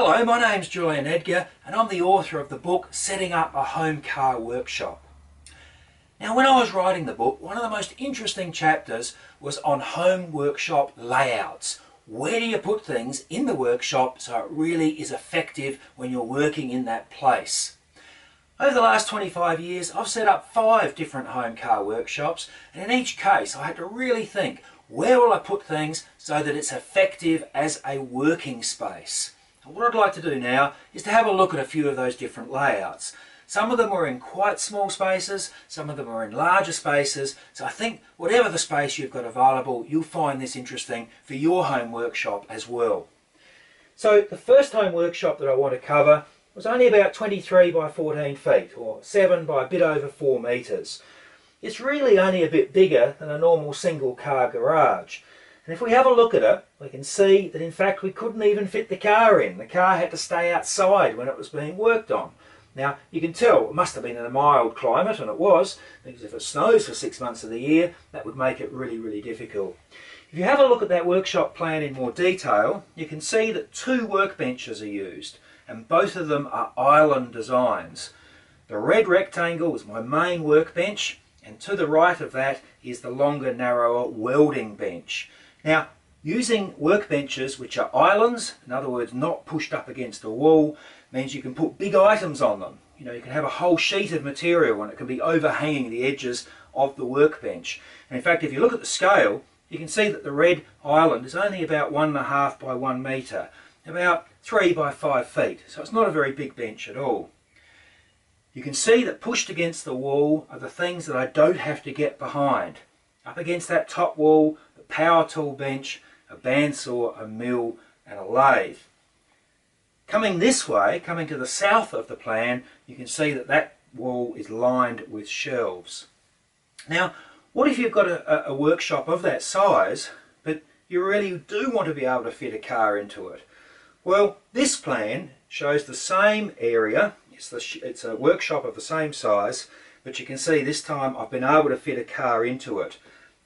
Hello, my name's Julian Edgar and I'm the author of the book Setting Up a Home Car Workshop. Now when I was writing the book, one of the most interesting chapters was on home workshop layouts. Where do you put things in the workshop so it really is effective when you're working in that place? Over the last 25 years, I've set up five different home car workshops, and in each case, I had to really think, where will I put things so that it's effective as a working space? What I'd like to do now is to have a look at a few of those different layouts. Some of them are in quite small spaces, some of them are in larger spaces, so I think whatever the space you've got available, you'll find this interesting for your home workshop as well. So the first home workshop that I want to cover was only about 23 by 14 feet, or 7 by a bit over 4 metres. It's really only a bit bigger than a normal single car garage. And if we have a look at it, we can see that in fact we couldn't even fit the car in. The car had to stay outside when it was being worked on. Now you can tell it must have been in a mild climate, and it was, because if it snows for six months of the year, that would make it really, really difficult. If you have a look at that workshop plan in more detail, you can see that two workbenches are used, and both of them are island designs. The red rectangle is my main workbench, and to the right of that is the longer, narrower welding bench. Now, using workbenches which are islands, in other words not pushed up against a wall, means you can put big items on them. You know, you can have a whole sheet of material and it can be overhanging the edges of the workbench. And in fact, if you look at the scale, you can see that the red island is only about one and a half by one metre, about three by five feet. So it's not a very big bench at all. You can see that pushed against the wall are the things that I don't have to get behind. Up against that top wall a power tool bench, a bandsaw, a mill and a lathe. Coming this way, coming to the south of the plan, you can see that that wall is lined with shelves. Now, what if you've got a, a, workshop of that size, but you really do want to be able to fit a car into it? Well, this plan shows the same area, it's, the, it's a workshop of the same size, but you can see this time I've been able to fit a car into it.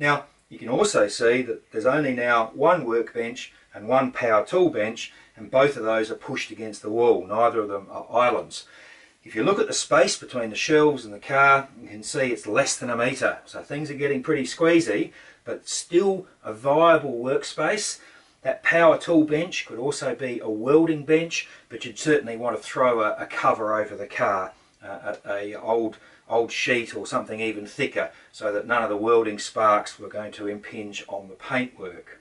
Now, you can also see that there's only now one workbench and one power tool bench and both of those are pushed against the wall. Neither of them are islands. If you look at the space between the shelves and the car, you can see it's less than a metre. So things are getting pretty squeezy, but still a viable workspace. That power tool bench could also be a welding bench, but you'd certainly want to throw a, a cover over the car, uh, a, old old sheet or something even thicker so that none of the welding sparks were going to impinge on the paintwork.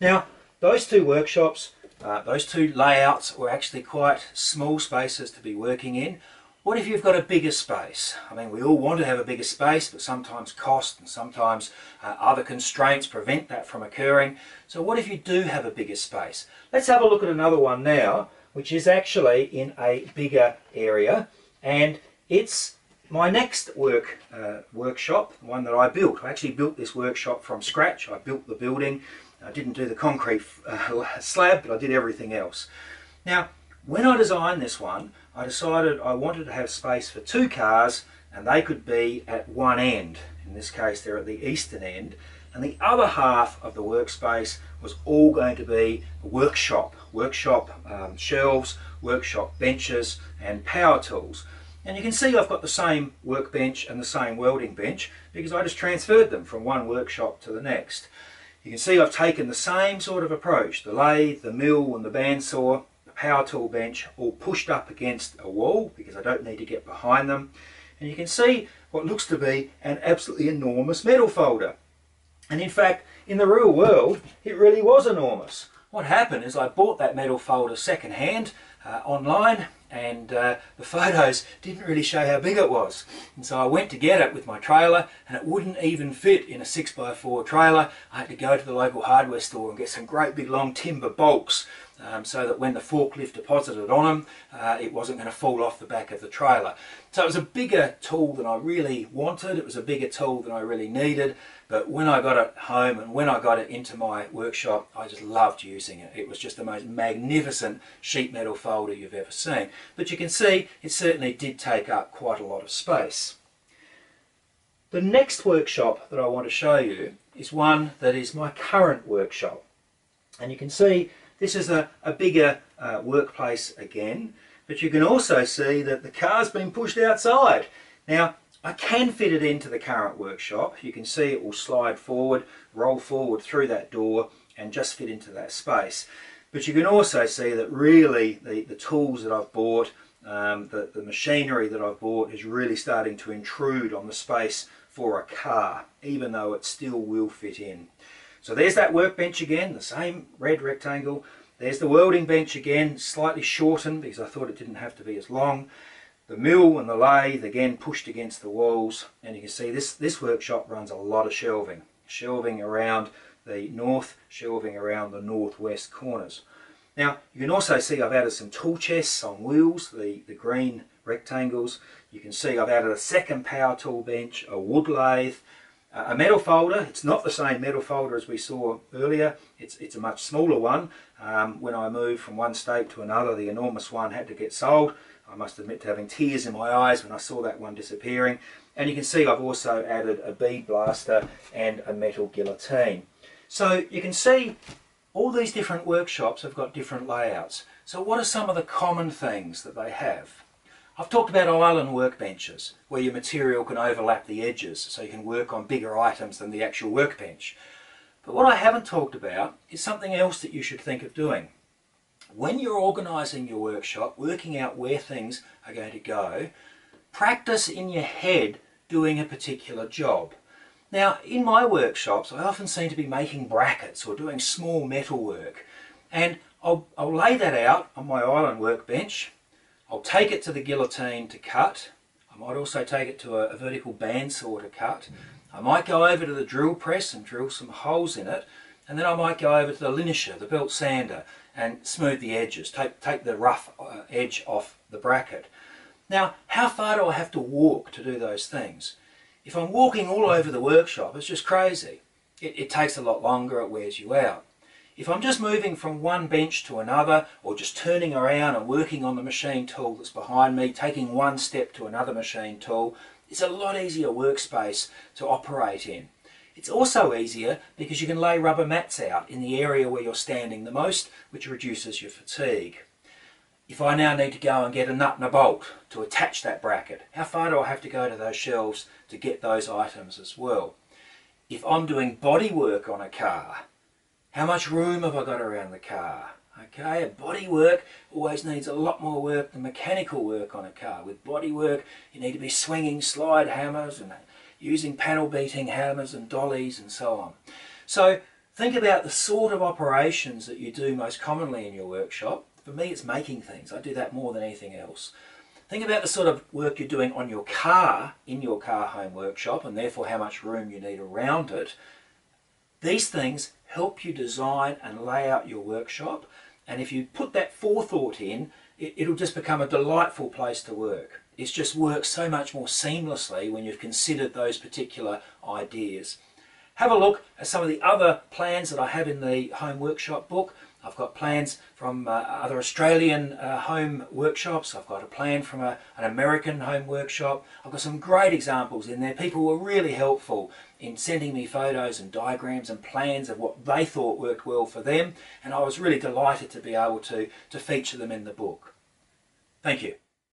Now those two workshops, uh, those two layouts were actually quite small spaces to be working in. What if you've got a bigger space? I mean we all want to have a bigger space but sometimes cost and sometimes uh, other constraints prevent that from occurring. So what if you do have a bigger space? Let's have a look at another one now which is actually in a bigger area and it's my next work uh, workshop, one that I built. I actually built this workshop from scratch. I built the building. I didn't do the concrete uh, slab, but I did everything else. Now, when I designed this one, I decided I wanted to have space for two cars and they could be at one end. In this case, they're at the eastern end. And the other half of the workspace was all going to be a workshop. Workshop um, shelves, workshop benches and power tools. And you can see I've got the same workbench and the same welding bench because I just transferred them from one workshop to the next. You can see I've taken the same sort of approach, the lathe, the mill and the bandsaw, the power tool bench all pushed up against a wall because I don't need to get behind them. And you can see what looks to be an absolutely enormous metal folder. And in fact, in the real world, it really was enormous. What happened is I bought that metal folder second hand uh, online and uh, the photos didn't really show how big it was. And so I went to get it with my trailer and it wouldn't even fit in a 6x4 trailer. I had to go to the local hardware store and get some great big long timber bolts um, so that when the forklift deposited on them, uh, it wasn't going to fall off the back of the trailer. So it was a bigger tool than I really wanted, it was a bigger tool than I really needed, but when I got it home and when I got it into my workshop, I just loved using it. It was just the most magnificent sheet metal folder you've ever seen. But you can see it certainly did take up quite a lot of space. The next workshop that I want to show you is one that is my current workshop. And you can see this is a, a bigger uh, workplace again, but you can also see that the car's been pushed outside. Now, I can fit it into the current workshop. You can see it will slide forward, roll forward through that door and just fit into that space. But you can also see that really the, the tools that I've bought, um, the, the machinery that I've bought is really starting to intrude on the space for a car, even though it still will fit in. So there's that workbench again, the same red rectangle. There's the welding bench again, slightly shortened because I thought it didn't have to be as long. The mill and the lathe again pushed against the walls and you can see this, this workshop runs a lot of shelving. Shelving around the north, shelving around the northwest corners. Now you can also see I've added some tool chests on wheels, the, the green rectangles. You can see I've added a second power tool bench, a wood lathe, a metal folder, it's not the same metal folder as we saw earlier, it's, it's a much smaller one. Um, when I moved from one state to another, the enormous one had to get sold. I must admit to having tears in my eyes when I saw that one disappearing. And you can see I've also added a bead blaster and a metal guillotine. So you can see all these different workshops have got different layouts. So what are some of the common things that they have? I've talked about island workbenches, where your material can overlap the edges, so you can work on bigger items than the actual workbench. But what I haven't talked about is something else that you should think of doing. When you're organising your workshop, working out where things are going to go, practice in your head doing a particular job. Now, in my workshops, I often seem to be making brackets or doing small metal work. And I'll, I'll lay that out on my island workbench I'll take it to the guillotine to cut. I might also take it to a, a vertical bandsaw to cut. I might go over to the drill press and drill some holes in it. And then I might go over to the linisher, the belt sander, and smooth the edges, take, take the rough uh, edge off the bracket. Now, how far do I have to walk to do those things? If I'm walking all over the workshop, it's just crazy. It, it takes a lot longer, it wears you out. If I'm just moving from one bench to another or just turning around and working on the machine tool that's behind me, taking one step to another machine tool, it's a lot easier workspace to operate in. It's also easier because you can lay rubber mats out in the area where you're standing the most, which reduces your fatigue. If I now need to go and get a nut and a bolt to attach that bracket, how far do I have to go to those shelves to get those items as well? If I'm doing body work on a car, how much room have I got around the car? Okay, body work always needs a lot more work than mechanical work on a car. With body work, you need to be swinging slide hammers and using panel beating hammers and dollies and so on. So think about the sort of operations that you do most commonly in your workshop. For me, it's making things. I do that more than anything else. Think about the sort of work you're doing on your car in your car home workshop and therefore how much room you need around it. These things help you design and lay out your workshop. And if you put that forethought in, it, will just become a delightful place to work. It just works so much more seamlessly when you've considered those particular ideas. Have a look at some of the other plans that I have in the home workshop book. I've got plans from uh, other Australian uh, home workshops. I've got a plan from a, an American home workshop. I've got some great examples in there. People were really helpful in sending me photos and diagrams and plans of what they thought worked well for them. And I was really delighted to be able to, to feature them in the book. Thank you.